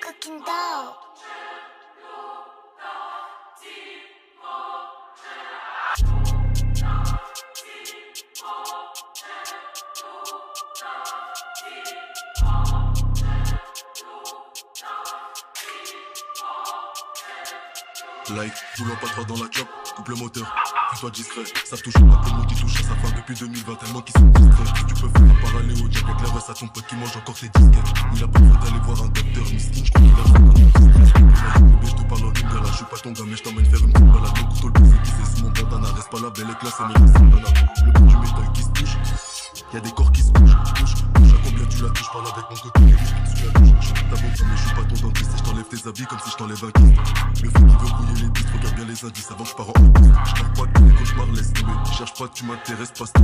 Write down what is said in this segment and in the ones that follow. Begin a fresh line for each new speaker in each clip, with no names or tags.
cooking dough.
Like, voulant pas trop dans la job, coupe le moteur, fais-toi discret. Ça touche pas mots qui touchent à sa fin depuis 2020, tellement qu'ils sont distraits. Tu peux faire un parallèle au jack avec la à ton pote qui mange encore ses disquettes. Il a pas besoin d'aller voir un docteur miskin, je crois qu'il a Bébé, je te parle en lingala, je suis pas ton gars, mais je t'emmène faire une petite balade. Mon couteau, le qui c'est mon bandana, reste pas là, belle classe, et mes sandana. Le bout du métal qui se touche, y'a des corps qui se bougent, touche, touche à combien tu la touches, parle avec mon côté, sous la douche. Je suis ta bonne femme, mais je pas ton dentiste, je t'enlève tes habits comme si je t'enlève un kiss. Le fou qui veut les pistes, regarde bien les indices avant que je pars en. Je parle pas de tes cauchemars, laisse tomber. Cherche pas, tu m'intéresses pas, c'est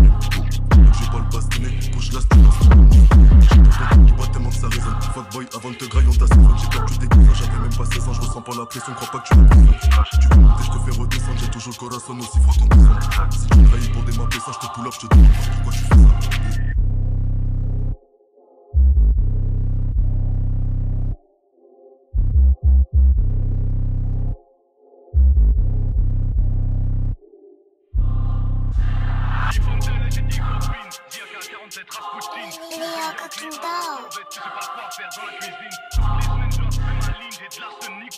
J'ai pas le bastonné, couche la j'avais même pas 16 ans, je ressens pas la pression, crois pas que tu me Tu veux monter, je te fais redescendre, j'ai toujours le corazon aussi froid qu'en descend. Si tu me trahis pour démapper ça, je te pull up, je te demande pas pourquoi tu fais ça.
Lila cooking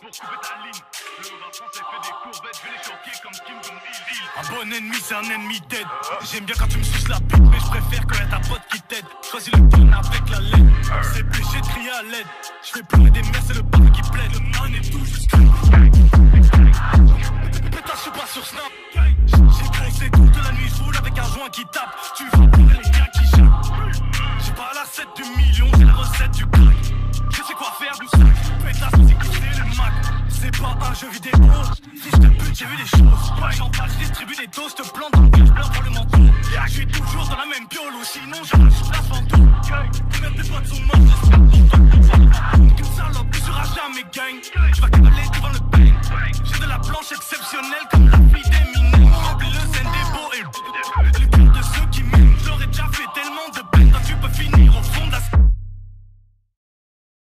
pour couper ta ligne. Le rap français fait des courbettes. Je vais les choquer comme Kim Jong-il. Un bon ennemi, c'est un ennemi dead. J'aime bien quand tu me suces la pute, mais je préfère y'a ta pote qui t'aide. Choisis le bon avec la laine. C'est péché de crier à l'aide. Je fais pleurer des mères, c'est le bar qui plaide. Le man est tout jusqu'à. Pétasse, je suis pas sur Snap. J'ai pensé toute la nuit, je roule avec un joint qui tape. Tu vas pleurer les gars qui jappent. J'ai pas la recette du million, j'ai la recette du le. C'est pas un jeu vidéo. Si je te bute, j'ai vu des choses. J'en parle, je distribue des toasts, plante dans le je pleure pour le. Je toujours dans la même piole, sinon j'arrache la fantôme. De tes potes sont morts, j'espère toi. Qu'une salope, tu seras jamais gang.